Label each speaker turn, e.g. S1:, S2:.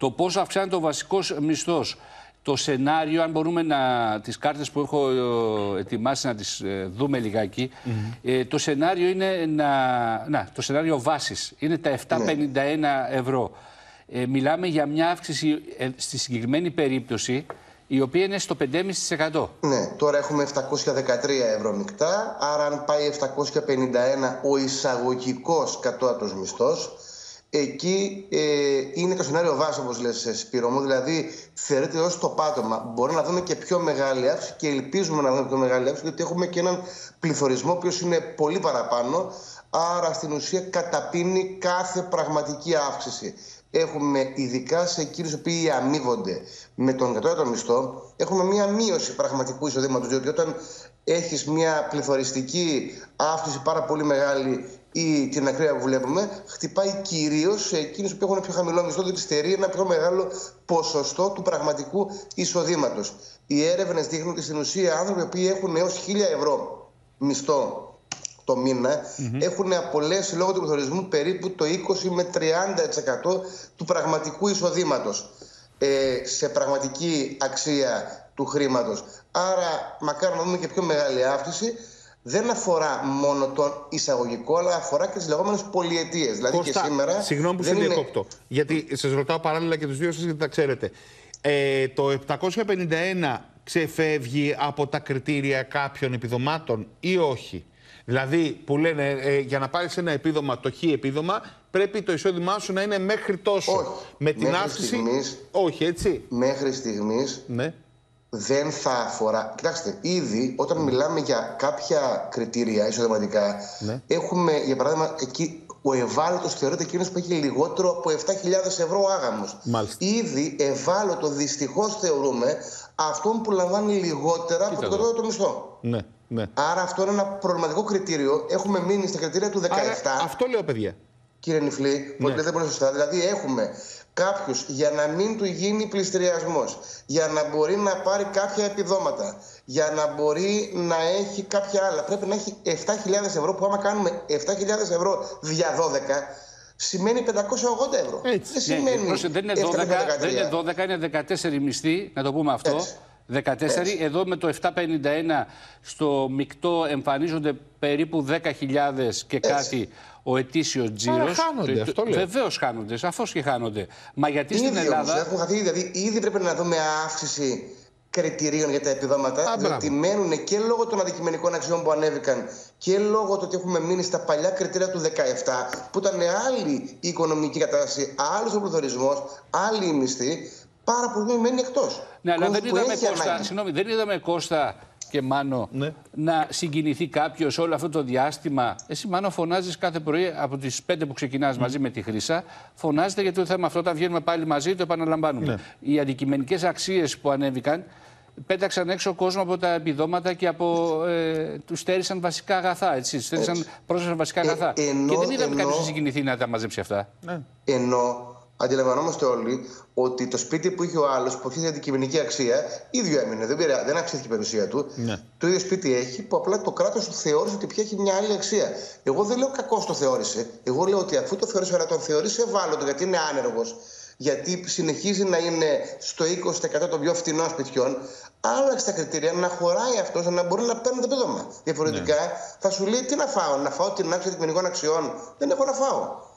S1: το πόσο αυξάνεται ο βασικός μισθός. Το σενάριο, αν μπορούμε να, τις κάρτες που έχω ε, ετοιμάσει να τις ε, δούμε λιγάκι, ε, το σενάριο είναι να, να, το σενάριο βάσης είναι τα 751 ευρώ. Ε, μιλάμε για μια αύξηση ε, στη συγκεκριμένη περίπτωση η οποία είναι στο 5,5%.
S2: Ναι, τώρα έχουμε 713 ευρώ μεικτά, άρα αν πάει 751 ο εισαγωγικός κατώτατος μισθός, εκεί ε, είναι το σενάριο βάση, όπως λες Σπύρο μου, δηλαδή θεωρείται ως το πάτωμα. Μπορεί να δούμε και πιο μεγάλη αύξηση και ελπίζουμε να δούμε πιο μεγάλη αύξηση, γιατί έχουμε και έναν πληθωρισμό που είναι πολύ παραπάνω, άρα στην ουσία καταπίνει κάθε πραγματική αύξηση έχουμε ειδικά σε εκείνους που αμείβονται με τον κατώτατο μισθό, έχουμε μία μείωση πραγματικού εισοδήματος. Διότι όταν έχεις μία πληθωριστική αύξηση πάρα πολύ μεγάλη ή την ακραία που βλέπουμε, χτυπάει κυρίως σε εκείνους που έχουν πιο χαμηλό μισθό, διότι στερεί ένα πιο μεγάλο ποσοστό του πραγματικού εισοδήματος. Οι έρευνες δείχνουν ότι στην ουσία άνθρωποι που έχουν έως 1000 ευρώ μισθό το μήνα έχουν απολέσει λόγω του πληθωρισμού περίπου το 20 με 30% του πραγματικού εισοδήματος ε, σε πραγματική αξία του χρήματος. Άρα μακάρι να δούμε και πιο μεγάλη αύξηση δεν αφορά μόνο τον εισαγωγικό, αλλά αφορά και τις λεγόμενες πολιετίε. Δηλαδή
S3: Κώστα,
S2: και σήμερα.
S3: Συγγνώμη που σε
S2: είναι...
S3: διακόπτω. Γιατί σα ρωτάω παράλληλα και τους δύο σα, γιατί τα ξέρετε. Ε, το 751 ξεφεύγει από τα κριτήρια κάποιων επιδομάτων ή όχι; Δηλαδή που λένε ε, για να πάρεις ένα επίδομα, το χ επίδομα, πρέπει το εισόδημά σου να είναι μέχρι τόσο.
S2: Όχι.
S3: Με την
S2: μέχρι
S3: αύξηση.
S2: Στιγμής,
S3: όχι, έτσι.
S2: Μέχρι στιγμής
S3: Ναι.
S2: Δεν θα αφορά. Κοιτάξτε, ήδη όταν μιλάμε για κάποια κριτήρια εισοδηματικά,
S3: Ναι.
S2: έχουμε για παράδειγμα εκεί ο ευάλωτος θεωρείται εκείνος που έχει λιγότερο από 7.000 ευρώ άγαμος.
S3: Μάλιστα.
S2: Ήδη ευάλωτο δυστυχώς θεωρούμε αυτόν που λαμβάνει λιγότερα από τον κατώτατο μισθό.
S3: Ναι, ναι.
S2: Άρα αυτό είναι ένα προβληματικό κριτήριο. Έχουμε μείνει στα κριτήρια του 17.
S3: Άρα, αυτό λέω, παιδιά.
S2: Κύριε Νιφλή, που
S3: Ναι.
S2: λέτε πολύ σωστά. Δηλαδή, έχουμε κάποιους για να μην του γίνει πληστηριασμός, για να μπορεί να πάρει κάποια επιδόματα, για να μπορεί να έχει κάποια άλλα. Πρέπει να έχει 7.000 ευρώ, που άμα κάνουμε 7.000 ευρώ δια 12, σημαίνει 580 ευρώ.
S3: Έτσι.
S2: Δεν
S1: Ναι,
S2: σημαίνει.
S1: πρόσεχε, δεν, είναι 12,
S2: 713.
S1: δεν είναι 12, είναι 14 μισθοί, να το πούμε αυτό.
S2: Έτσι.
S1: 14.
S2: Έτσι.
S1: Εδώ με το 751 στο μεικτό εμφανίζονται περίπου 10.000 και κάτι ο ετήσιος τζίρος.
S3: χάνονται, αυτό λέω.
S1: Βεβαίως χάνονται, σαφώς και χάνονται. Μα γιατί στην
S2: Ήδη όμως,
S1: Ελλάδα.
S2: έχουν χαθεί, δηλαδή ήδη πρέπει να δούμε αύξηση κριτηρίων για τα επιδόματα.
S3: Α, μπράβο.
S2: διότι μένουν και λόγω των αντικειμενικών αξιών που ανέβηκαν και λόγω του ότι έχουμε μείνει στα παλιά κριτήρια του 17, που ήταν άλλη η οικονομική κατάσταση, άλλος ο πληθωρισμός, άλλη η μισθή. Πάρα πολύ μένει εκτός.
S1: Ναι, αλλά δεν είδαμε, Κώστα, συγγνώμη, δεν είδαμε Κώστα και Μάνο
S3: Ναι.
S1: να συγκινηθεί κάποιος όλο αυτό το διάστημα. Εσύ, Μάνο, φωνάζεις κάθε πρωί από τις 5 που ξεκινάς μαζί με τη Χρύσα. Φωνάζετε για το θέμα αυτό. Όταν βγαίνουμε πάλι μαζί, το επαναλαμβάνουμε.
S3: Ναι.
S1: Οι αντικειμενικές αξίες που ανέβηκαν πέταξαν έξω κόσμος από τα επιδόματα και από. Ε, τους στέρισαν βασικά αγαθά. Έτσι. Τους στέρισαν πρόσφατα βασικά
S2: Ε,
S1: αγαθά.
S2: ενώ-
S1: και δεν είδαμε
S2: ενώ-
S1: κάποιος να συγκινηθεί να τα μαζέψει αυτά.
S3: Ναι.
S2: Ενώ αντιλαμβανόμαστε όλοι ότι το σπίτι που είχε ο άλλος, που έχει αντικειμενική αξία, ίδιο έμεινε. Δεν, πήρα, δεν αυξήθηκε η περιουσία του.
S3: Ναι.
S2: Το ίδιο σπίτι έχει, που απλά το κράτος του θεώρησε ότι πια έχει μια άλλη αξία. Εγώ δεν λέω κακό το θεώρησε. Εγώ λέω ότι αφού το θεώρησε, να τον θεωρήσει ευάλωτο γιατί είναι άνεργος, γιατί συνεχίζει να είναι στο 20% των πιο φθηνών σπιτιών, άλλαξε τα κριτήρια να χωράει αυτός να μπορεί να παίρνει το επίδομα. Διαφορετικά θα σου λέει τι να φάω, να φάω την αύξηση αντικειμενικών αξιών. Δεν έχω να φάω.